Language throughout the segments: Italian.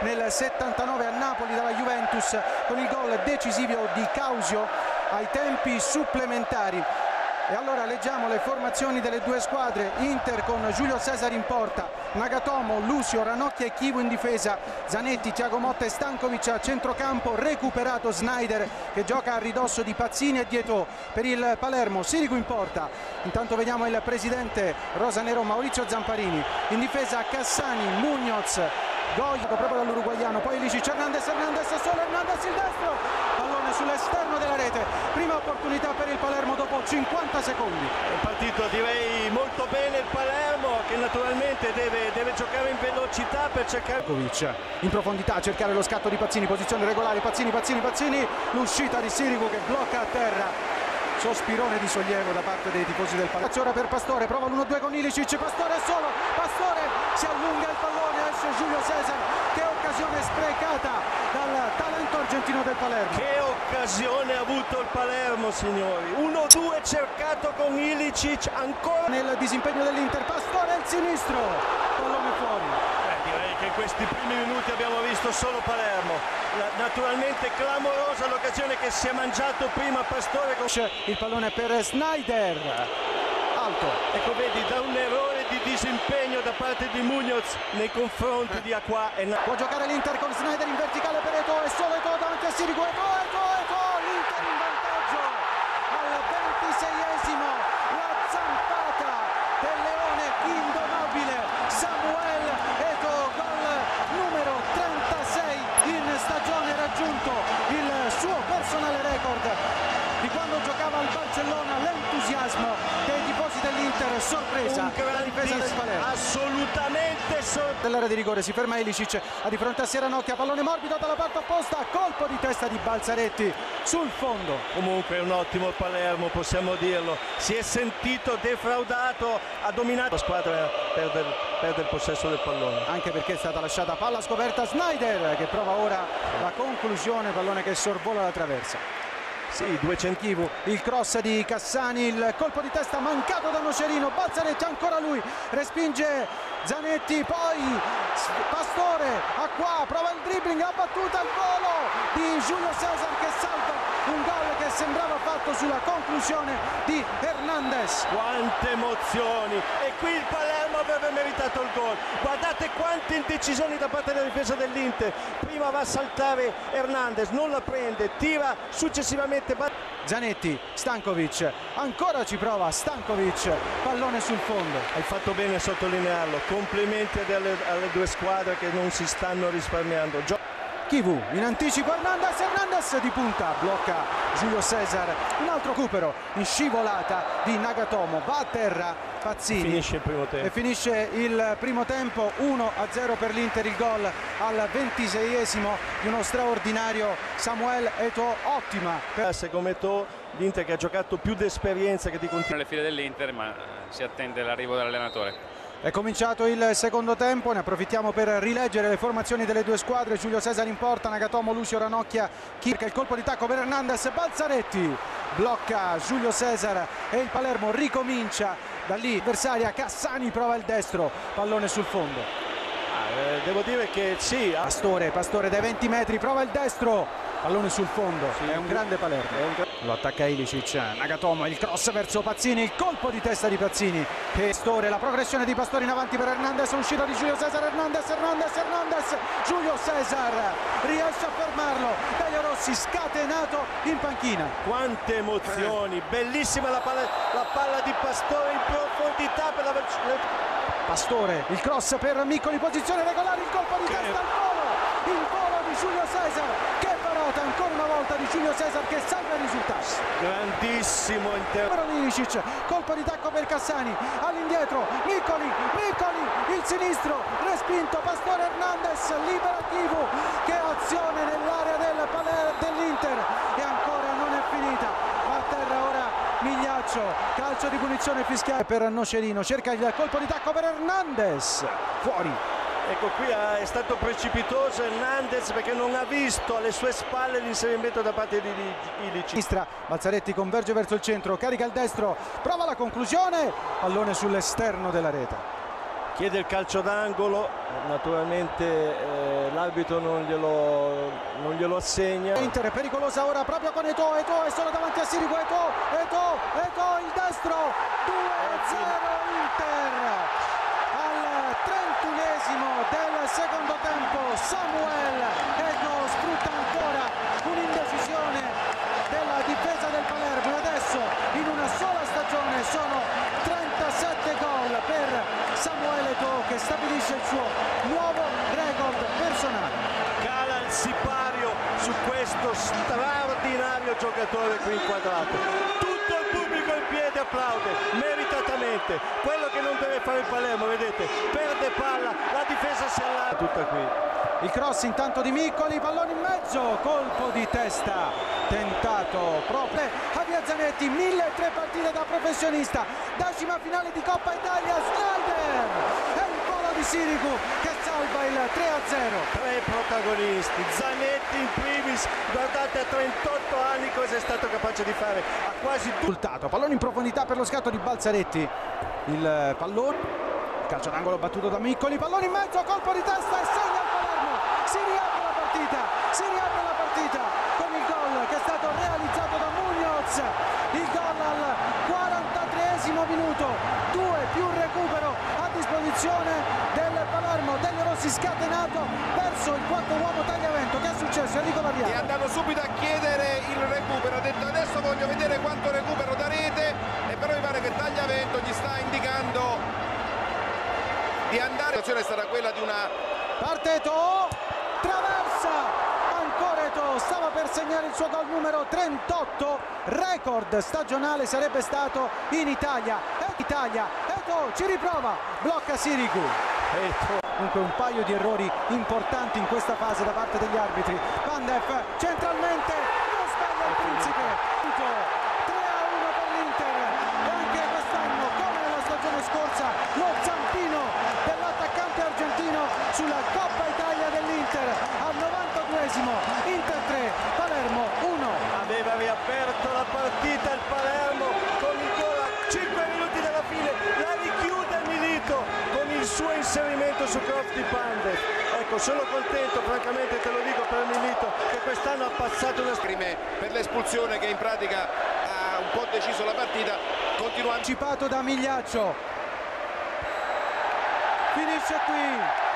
nel 79 a Napoli dalla Juventus con il gol decisivo di Causio ai tempi supplementari. E allora leggiamo le formazioni delle due squadre, Inter con Giulio Cesare in porta, Nagatomo, Lucio, Ranocchia e Chivo in difesa, Zanetti, Tiago Motta e Stankovic a centrocampo, recuperato Snyder che gioca a ridosso di Pazzini e Dietò per il Palermo, Sirigu in porta, intanto vediamo il presidente Rosanero Maurizio Zamparini, in difesa Cassani, Mugnoz, Goico proprio dall'uruguaiano, poi Licic, Hernandez, Hernandez, solo Hernandez il destro, pallone sull'esterno della rete, prima opportunità per il Palermo dopo 50 secondi. È partito direi molto bene il Palermo che naturalmente deve, deve giocare in velocità per cercare... In profondità a cercare lo scatto di Pazzini, posizione regolare, Pazzini, Pazzini, Pazzini, l'uscita di Sirigu che blocca a terra. Sospirone di sollievo da parte dei tifosi del Palermo. Ora per Pastore, prova l'1-2 con Ilicic, Pastore è solo, Pastore si allunga il pallone, esce Giulio Cesar, che occasione sprecata dal talento argentino del Palermo. Che occasione ha avuto il Palermo signori, 1-2 cercato con Ilicic, ancora... Nel disimpegno dell'Inter, Pastore il sinistro, pallone fuori. Eh, direi che in questi primi minuti abbiamo visto solo Palermo, naturalmente clamorosa l'occasione che si è mangiato prima Pastore con... Il pallone per Snyder, alto. Ecco vedi da un errore di disimpegno da parte di Munoz nei confronti di Acqua e Può giocare l'Inter con Snyder in verticale per Eto e solo Eto davanti a Sirigu, Eto, Eto, Eto, l'Inter in vantaggio. Al 26esimo, la zampata del Leone indomabile, Samuel Eto, gol numero 36 in stagione raggiunto il suo personale record di quando giocava al Barcellona, l'entusiasmo dei tifosi dell'Inter, sorpresa la difesa del Palermo. Assolutamente sorpresa. Dell'area di rigore si ferma Elicic, a di fronte a Seranocchia, pallone morbido dalla parte opposta, colpo di testa di Balzaretti sul fondo. Comunque è un ottimo Palermo, possiamo dirlo. Si è sentito defraudato, ha dominato la squadra perde, perde il possesso del pallone. Anche perché è stata lasciata palla scoperta Snyder che prova ora la conclusione, pallone che sorvola la traversa. Sì, due centivi. Il cross di Cassani, il colpo di testa mancato da Nocerino, Bazzaretti ancora lui, respinge Zanetti, poi Pastore, a qua, prova il dribbling, la battuta al volo di Giulio Cesar che salva un gol che sembrava fatto sulla conclusione di Hernandez. Quante emozioni e qui il Palermo avrebbe meritato il gol. Guardate quante indecisioni da parte della difesa dell'Inter. Prima va a saltare Hernandez, non la prende, tira successivamente. Zanetti, Stankovic, ancora ci prova Stankovic, pallone sul fondo. Hai fatto bene a sottolinearlo, complimenti alle, alle due squadre che non si stanno risparmiando. Gio Kivu in anticipo Hernandez, Hernandez di punta, blocca Giulio Cesar, un altro recupero in scivolata di Nagatomo, va a terra Pazzini finisce il primo tempo, e finisce il primo tempo 1-0 per l'Inter, il gol al 26esimo di uno straordinario Samuel Eto, ottima. Per... Come to, l'Inter che ha giocato più d'esperienza che di continuo. Le file dell'Inter ma si attende l'arrivo dell'allenatore. È cominciato il secondo tempo, ne approfittiamo per rileggere le formazioni delle due squadre. Giulio Cesare in porta, Nagatomo, Lucio Ranocchia, Kirka, il colpo di tacco per Hernandez, Balzaretti blocca Giulio Cesar e il Palermo ricomincia da lì. Avversaria Cassani prova il destro, pallone sul fondo. Ah, eh, devo dire che sì. Pastore, Pastore dai 20 metri, prova il destro. Pallone sul fondo, sì, è un grande Palermo. Lo attacca Ilicic, Nagatomo, il cross verso Pazzini, il colpo di testa di Pazzini. Pastore, la progressione di Pastore in avanti per Hernandez, uscita di Giulio Cesar, Hernandez, Hernandez, Hernandez, Giulio Cesar riesce a fermarlo. Dario Rossi scatenato in panchina. Quante emozioni, bellissima la palla, la palla di Pastore in profondità per la Pastore, il cross per Miccoli, posizione regolare, il colpo di testa al volo, il volo di Giulio Cesar, parata ancora una volta di Giulio Cesar che salva il risultato. Grandissimo intervento. Ilicic, colpo di tacco per Cassani, all'indietro, Miccoli, Miccoli, il sinistro, respinto, Pastore Hernandez, liberativo, che azione nell'area del dell'Inter e ancora non è finita. A terra ora Migliaccio, calcio di punizione fischiale per Nocerino, cerca il colpo di tacco per Hernandez, fuori. Ecco qui è stato precipitoso Hernandez perché non ha visto alle sue spalle l'inserimento da parte di Ilicic. Sinistra, Balzaretti converge verso il centro, carica il destro, prova la conclusione, pallone sull'esterno della rete. Chiede il calcio d'angolo, naturalmente eh, l'arbitro non glielo, non glielo assegna. Inter è pericolosa ora proprio con Eto, Eto è solo davanti a Sirico, Eto, Eto, Eto il destro, 2-0 Inter. Al 31esimo del secondo tempo Samuel Eto sfrutta ancora un'indecisione della difesa del Palermo e adesso in una sola stagione sono 37 gol per Samuele To che stabilisce il suo nuovo record personale. Cala il sipario su questo straordinario giocatore qui inquadrato. Tutto il pubblico in piedi applaude, meritatamente. Quello che non deve fare il Palermo, vedete, perde palla, la difesa si allarga. Tutta qui. Il cross intanto di Miccoli, pallone in mezzo, colpo di testa tentato proprio Javier Zanetti, 1003 partite da professionista, decima finale di Coppa Italia, Snyder e il volo di Sirigu che salva il 3-0. Protagonisti, Zanetti in primis, guardate a 38 anni cosa è stato capace di fare, ha quasi risultato, pallone in profondità per lo scatto di Balzaretti, il pallone, calcio d'angolo battuto da Miccoli, pallone in mezzo, colpo di testa e segna il Palermo, si riapre la partita, si riapre la partita con il gol che è stato realizzato da Munoz, il gol al 43esimo minuto, due più recupero a disposizione del Palermo, Degli Rossi scatenato verso il quarto uomo Tagliavento, che è successo? Enrico È Variano? andato subito a chiedere il recupero, ha detto adesso voglio vedere quanto recupero da rete. E però mi pare che Tagliavento gli sta indicando di andare, la situazione è stata quella di una Parte Eto'o, traversa, stava per segnare il suo gol numero 38, record stagionale sarebbe stato in Italia, e Italia, Eto'o ci riprova, blocca Sirigu. Comunque un paio di errori importanti in questa fase da parte degli arbitri. Pandev centralmente, non sbaglia il principe. 3 a 1 per l'Inter e anche quest'anno come nella stagione scorsa lo zampino dell'attaccante argentino sulla Coppa Italia dell'Inter al 92esimo Inter 3 Palermo 1 aveva riaperto la partita il Palermo con il gol a 5 minuti dalla fine la richiude Milito con il suo inserimento su cross di Pandev ecco sono contento francamente te lo dico per Milito che quest'anno ha passato una lacrime per l'espulsione che in pratica ha un po' deciso la partita, continuando anticipato da Migliaccio. Finisce qui.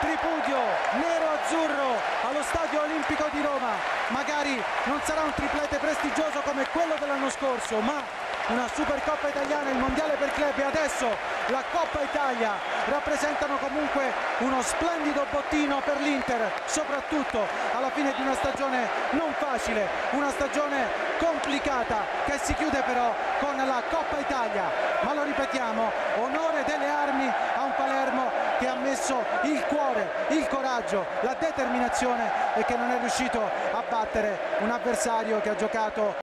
Tripudio nero-azzurro allo stadio olimpico di Roma. Magari non sarà un triplete prestigioso come quello dell'anno scorso ma una Supercoppa italiana, il mondiale per club e adesso la Coppa Italia rappresentano comunque uno splendido bottino per l'Inter soprattutto alla fine di una stagione non facile una stagione complicata che si chiude però con la Coppa Italia. Ma lo ripetiamo onore delle armi a un Palermo che ha messo il cuore, il coraggio, la determinazione e che non è riuscito a battere un avversario che ha giocato